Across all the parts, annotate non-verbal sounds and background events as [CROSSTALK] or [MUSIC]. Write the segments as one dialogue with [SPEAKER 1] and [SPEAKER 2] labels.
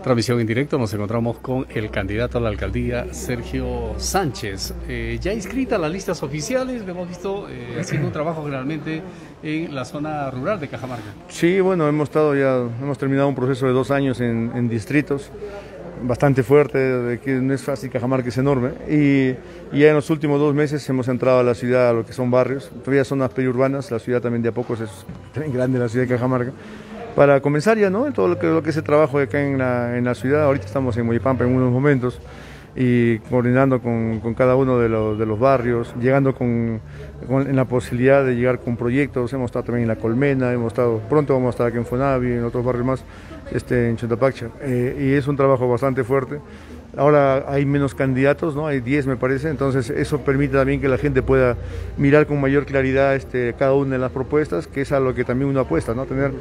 [SPEAKER 1] Transmisión en directo, nos encontramos con el candidato a la alcaldía, Sergio Sánchez. Eh, ya inscrita a las listas oficiales, hemos visto eh, haciendo un trabajo generalmente en la zona rural de Cajamarca.
[SPEAKER 2] Sí, bueno, hemos estado ya, hemos terminado un proceso de dos años en, distritos, bastante fuerte, de que no es fácil, Cajamarca es enorme, y, ya en los últimos dos meses hemos entrado a la ciudad, a lo que son barrios, todavía zonas periurbanas, la ciudad también de a poco es [LAUGHS] grande, la ciudad de Cajamarca para comenzar ya, ¿no? Todo lo que, es el trabajo acá en la, en la ciudad. Ahorita estamos en Moyipampa en unos momentos y coordinando con, cada uno de los, barrios, llegando con, en la posibilidad de llegar con proyectos. Hemos estado también en La Colmena, hemos estado, pronto vamos a estar aquí en Fonavi, en otros barrios más, este, en Chontapaccha. Eh, y es un trabajo bastante fuerte. Ahora hay menos candidatos, ¿no? Hay 10 me parece, entonces eso permite también que la gente pueda mirar con mayor claridad este, cada una de las propuestas, que es a lo que también uno apuesta, ¿no? Tener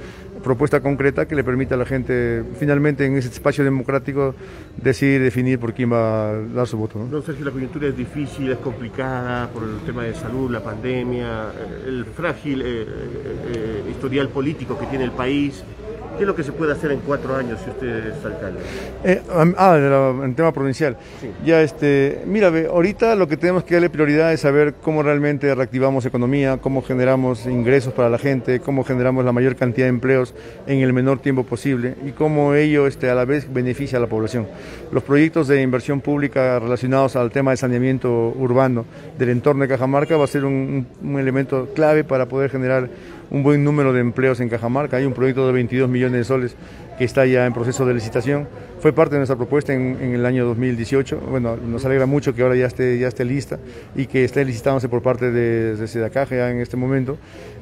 [SPEAKER 2] propuesta concreta que le permita a la gente finalmente en ese espacio democrático decidir definir por quién va a dar su voto.
[SPEAKER 3] ¿no? Sergio, la coyuntura es difícil, es complicada por el tema de salud, la pandemia, el frágil eh, eh, eh, historial político que tiene el país. ¿Qué es lo que se puede hacer en cuatro años si usted es alcalde?
[SPEAKER 2] Eh, ah, en tema provincial. Ya, este, mira, ahorita lo que tenemos que darle prioridad es saber cómo realmente reactivamos economía, cómo generamos ingresos para la gente, cómo generamos la mayor cantidad de empleos en el menor tiempo posible y cómo ello este, a la vez beneficia a la población. Los proyectos de inversión pública relacionados al tema de saneamiento urbano del entorno de Cajamarca va a ser un elemento clave para poder generar un buen número de empleos en Cajamarca. Hay un proyecto de 22 millones de soles que está ya en proceso de licitación. Fue parte de nuestra propuesta en, el año 2018. Bueno, nos alegra mucho que ahora ya esté, ya esté lista y que esté licitándose por parte de, de ya en este momento.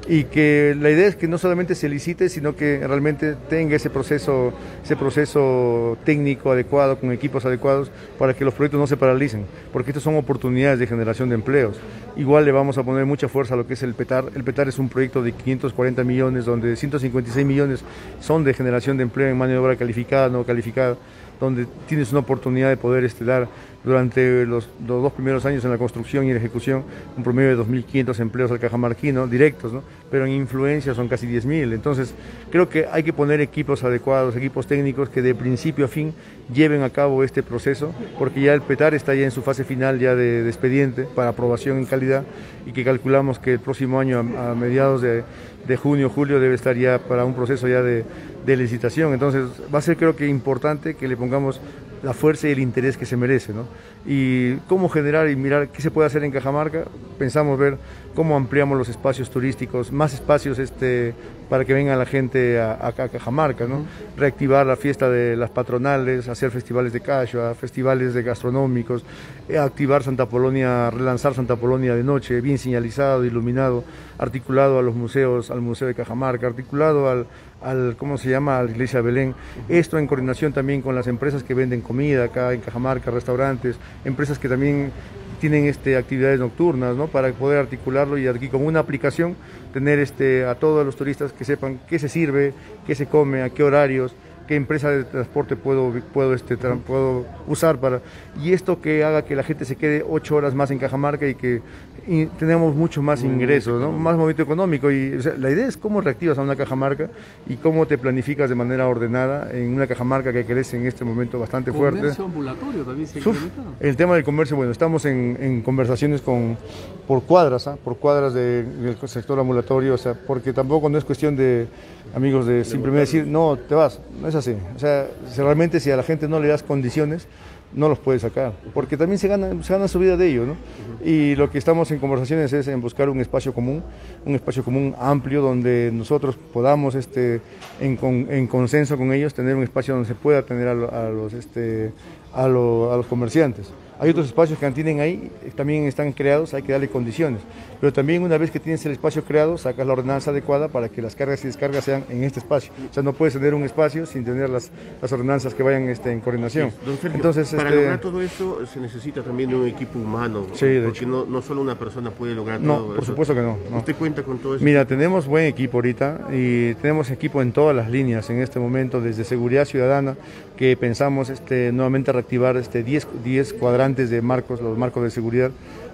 [SPEAKER 2] Y que la idea es que no solamente se licite, sino que realmente tenga ese proceso, ese proceso técnico adecuado, con equipos adecuados, para que los proyectos no se paralicen, porque estas son oportunidades de generación de empleos. Igual le vamos a poner mucha fuerza a lo que es el PETAR. El PETAR es un proyecto de 540 millones, donde 156 millones son de generación de empleo en mano de obra calificada, no calificada, donde tienes una oportunidad de poder este, dar durante los, dos primeros años en la construcción y la ejecución un promedio de 2.500 empleos al cajamarquino, directos, pero en influencia son casi 10.000. Entonces, creo que hay que poner equipos adecuados, equipos técnicos que de principio a fin lleven a cabo este proceso, porque ya el PETAR está ya en su fase final ya de, expediente para aprobación en calidad y que calculamos que el próximo año, a, mediados de, de junio, julio, debe estar ya para un proceso ya de, de licitación. Entonces, va a ser creo que importante que le pongamos la fuerza y el interés que se merece. ¿no? Y cómo generar y mirar qué se puede hacer en Cajamarca, pensamos ver cómo ampliamos los espacios turísticos, más espacios este, para que venga la gente a, Cajamarca, ¿no? reactivar la fiesta de las patronales, hacer festivales de cachua, festivales de gastronómicos, eh, activar Santa Polonia, relanzar Santa Polonia de noche, bien señalizado, iluminado, articulado a los museos, al Museo de Cajamarca, articulado al, al ¿cómo se llama?, a la Iglesia de Belén. Esto en coordinación también con las empresas que venden comida acá en Cajamarca, restaurantes, empresas que también tienen este, actividades nocturnas, ¿no? Para poder articularlo y aquí como una aplicación tener este, a todos los turistas que sepan qué se sirve, qué se come, a qué horarios, qué empresa de transporte puedo, puedo, este, puedo usar para... Y esto que haga que la gente se quede ocho horas más en Cajamarca y que tenemos mucho más ingresos, ¿no? más movimiento económico. Y la idea es cómo reactivas a una Cajamarca y cómo te planificas de manera ordenada en una Cajamarca que crece en este momento bastante fuerte. ¿El
[SPEAKER 1] comercio ambulatorio también se
[SPEAKER 2] El tema del comercio, bueno, estamos en, conversaciones con, por cuadras, ¿ah? por cuadras del sector ambulatorio, o sea, porque tampoco no es cuestión de amigos de simplemente decir, no, te vas, no es así. O sea, realmente si a la gente no le das condiciones, no los puede sacar, porque también se gana, se gana su vida de ello, ¿no? Y lo que estamos en conversaciones es en buscar un espacio común, un espacio común amplio donde nosotros podamos, este, en, en consenso con ellos, tener un espacio donde se pueda tener a, los, este, a, a los comerciantes. Hay otros espacios que tienen ahí, también están creados, hay que darle condiciones. Pero también una vez que tienes el espacio creado, sacas la ordenanza adecuada para que las cargas y descargas sean en este espacio. O sea, no puedes tener un espacio sin tener las, las ordenanzas que vayan este, en coordinación.
[SPEAKER 3] Entonces, para este, lograr todo eso se necesita también de un equipo humano.
[SPEAKER 2] Sí, de
[SPEAKER 3] porque No, no solo una persona puede lograr
[SPEAKER 2] no,
[SPEAKER 3] todo
[SPEAKER 2] por supuesto que no,
[SPEAKER 3] ¿Usted cuenta con todo eso?
[SPEAKER 2] Mira, tenemos buen equipo ahorita y tenemos equipo en todas las líneas en este momento, desde seguridad ciudadana, que pensamos este, nuevamente reactivar este 10, 10 cuadrantes de marcos, los marcos de seguridad,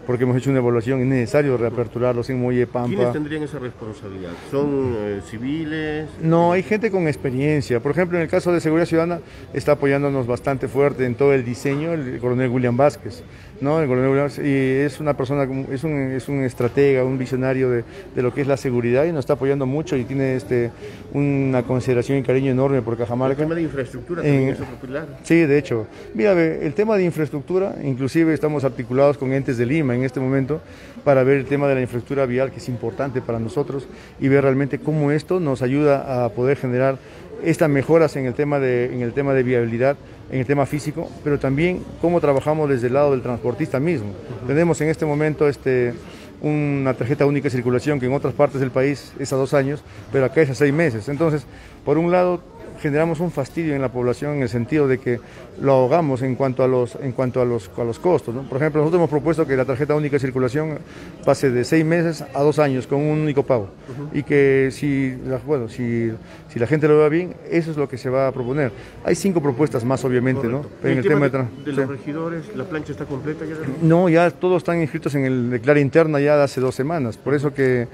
[SPEAKER 2] porque hemos hecho una evaluación, es necesario reaperturarlos en Muelle Pampa.
[SPEAKER 3] ¿Quiénes tendrían esa responsabilidad? ¿Son eh, civiles?
[SPEAKER 2] No, hay gente con experiencia. Por ejemplo, en el caso de Seguridad Ciudadana está apoyándonos bastante fuerte en todo el diseño el coronel William Vázquez. ¿no? El coronel William, y es una persona, es un, es un estratega, un visionario de, de, lo que es la seguridad y nos está apoyando mucho y tiene este, una consideración y cariño enorme por Cajamarca.
[SPEAKER 3] El tema de infraestructura también es otro pilar.
[SPEAKER 2] Sí, de hecho. Mira, el tema de infraestructura, inclusive estamos articulados con entes de Lima en este momento para ver el tema de la infraestructura vial que es importante para nosotros y ver realmente cómo esto nos ayuda a poder generar estas mejoras en el tema de, en el tema de viabilidad, en el tema físico, pero también cómo trabajamos desde el lado del transportista mismo. Uh -huh. Tenemos en este momento este, una tarjeta única de circulación que en otras partes del país es a dos años, pero acá es a seis meses. Entonces, por un lado, generamos un fastidio en la población en el sentido de que lo ahogamos en cuanto a los, en cuanto a los, a los costos. ¿no? Por ejemplo, nosotros hemos propuesto que la tarjeta única de circulación pase de seis meses a dos años con un único pago. Uh -huh. Y que si la, bueno, si, si la gente lo vea bien, eso es lo que se va a proponer. Hay cinco propuestas más, obviamente,
[SPEAKER 3] Correcto.
[SPEAKER 2] ¿no?
[SPEAKER 3] En
[SPEAKER 2] el,
[SPEAKER 3] el tema,
[SPEAKER 2] tema
[SPEAKER 3] de, de, los regidores, ¿la plancha está completa ya?
[SPEAKER 2] No, ya todos están inscritos en el declara interna ya de hace dos semanas. Por eso que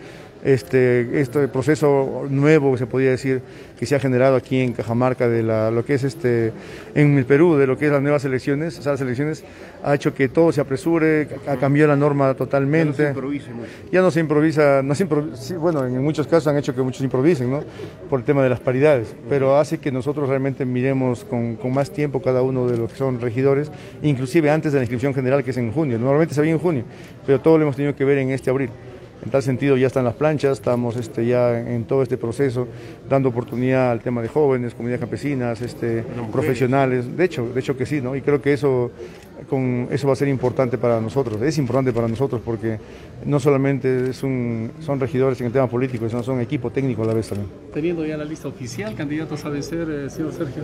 [SPEAKER 2] este, este proceso nuevo, se podría decir, que se ha generado aquí en Cajamarca de la, lo que es este, en el Perú, de lo que es las nuevas elecciones, o sea, las elecciones ha hecho que todo se apresure, ha cambiado la norma totalmente.
[SPEAKER 3] Ya no se improvisa.
[SPEAKER 2] Ya no se improvisa, no se improvisa sí, bueno, en muchos casos han hecho que muchos improvisen, ¿no? Por el tema de las paridades, pero hace que nosotros realmente miremos con, con más tiempo cada uno de los que son regidores, inclusive antes de la inscripción general que es en junio. Normalmente se había en junio, pero todo lo hemos tenido que ver en este abril. En tal sentido ya están las planchas, estamos este, ya en todo este proceso dando oportunidad al tema de jóvenes, comunidades campesinas, este, profesionales. De hecho, de hecho que sí, ¿no? Y creo que eso, con, eso va a ser importante para nosotros. Es importante para nosotros porque no solamente es un, son regidores en el tema político, sino son equipo técnico a la vez también.
[SPEAKER 1] Teniendo ya la lista oficial, candidatos a vencer, eh, señor Sergio.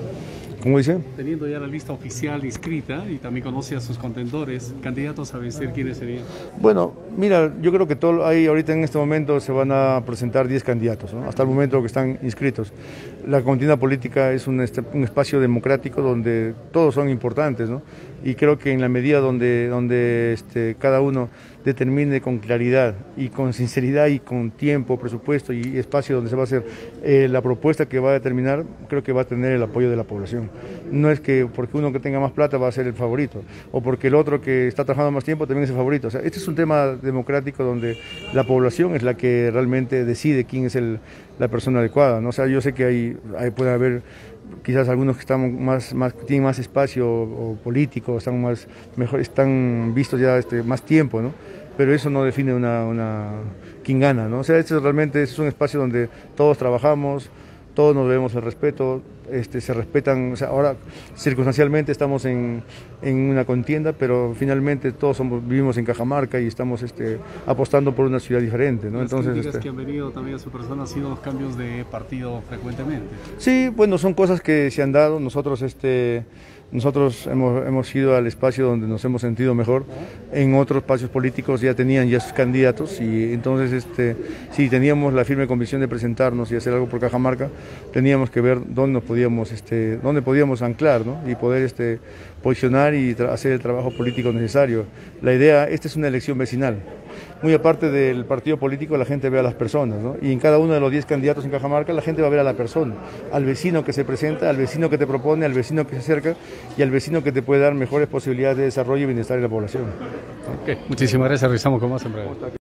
[SPEAKER 2] ¿Cómo dice?
[SPEAKER 1] Teniendo ya la lista oficial inscrita y también conoce a sus contendores, candidatos a vencer, ¿quiénes serían?
[SPEAKER 2] Bueno, mira, yo creo que todo hay ahorita en este momento se van a presentar 10 candidatos, ¿no? hasta el momento que están inscritos. La contienda política es un, este, un, espacio democrático donde todos son importantes, ¿no? y creo que en la medida donde, donde este, cada uno determine con claridad y con sinceridad y con tiempo, presupuesto y espacio donde se va a hacer eh, la propuesta que va a determinar, creo que va a tener el apoyo de la población. No es que porque uno que tenga más plata va a ser el favorito, o porque el otro que está trabajando más tiempo también es el favorito. O sea, este es un tema democrático donde la población es la que realmente decide quién es el, la persona adecuada. ¿no? O sea, yo sé que hay, hay puede haber quizás algunos que están más, más tienen más espacio político, están más mejor, están vistos ya este, más tiempo, ¿no? Pero eso no define una, una quién gana, ¿no? O sea, este realmente es un espacio donde todos trabajamos, todos nos debemos el respeto, este, se respetan, o sea, ahora circunstancialmente estamos en, en, una contienda, pero finalmente todos somos, vivimos en Cajamarca y estamos este, apostando por una ciudad diferente, ¿no?
[SPEAKER 1] Las Entonces, este, que han venido también a su persona han sido los cambios de partido frecuentemente.
[SPEAKER 2] Sí, bueno, son cosas que se han dado, nosotros este nosotros hemos, hemos, ido al espacio donde nos hemos sentido mejor. En otros espacios políticos ya tenían ya sus candidatos y entonces este, si teníamos la firme convicción de presentarnos y hacer algo por Cajamarca, teníamos que ver dónde nos podíamos, este, dónde podíamos anclar ¿no? y poder este, posicionar y hacer el trabajo político necesario. La idea, esta es una elección vecinal. Muy aparte del partido político, la gente ve a las personas, ¿no? Y en cada uno de los 10 candidatos en Cajamarca, la gente va a ver a la persona, al vecino que se presenta, al vecino que te propone, al vecino que se acerca y al vecino que te puede dar mejores posibilidades de desarrollo y bienestar en la población.
[SPEAKER 1] Muchísimas gracias, revisamos con más en breve.